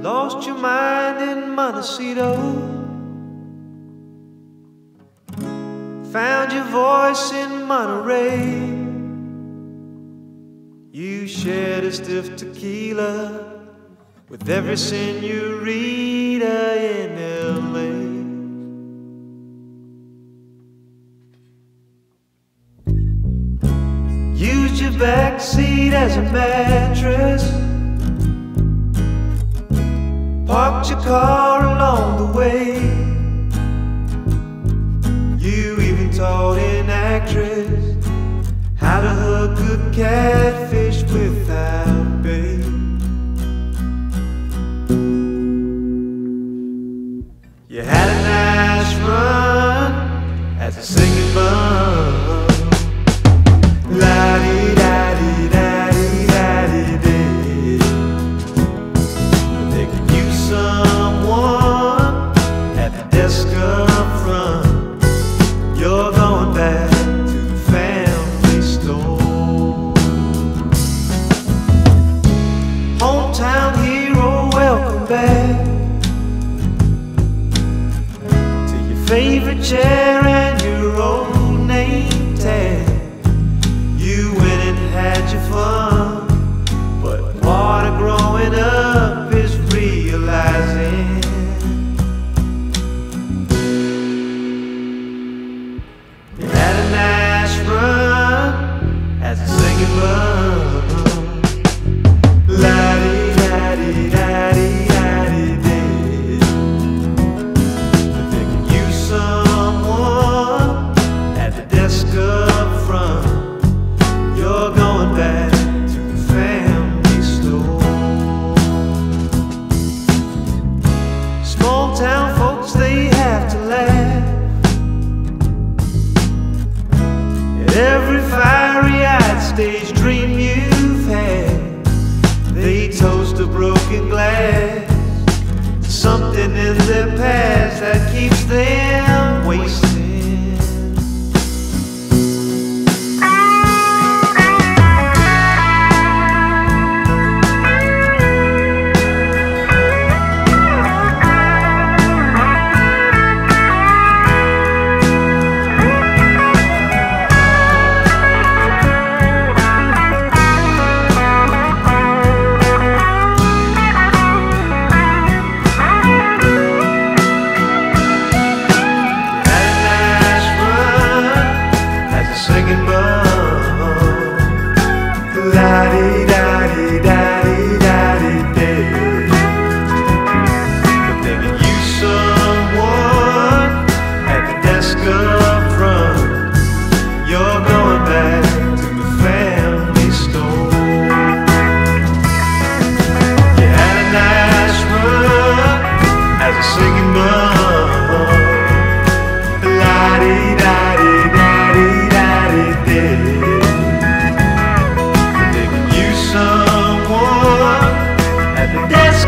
Lost your mind in Montecito. Found your voice in Monterey. You shared a stiff tequila with every senorita in LA. Used your backseat as a mattress. your car along the way. You even taught an actress how to hook a catfish without bait. You had a nice run as a singing bun. change. backstage dream you've had. They toast a broken glass, something in their past that keeps them wasted.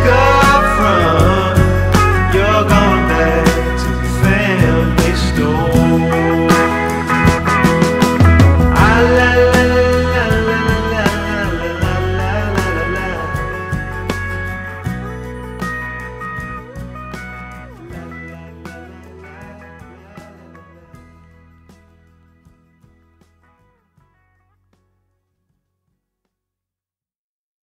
go.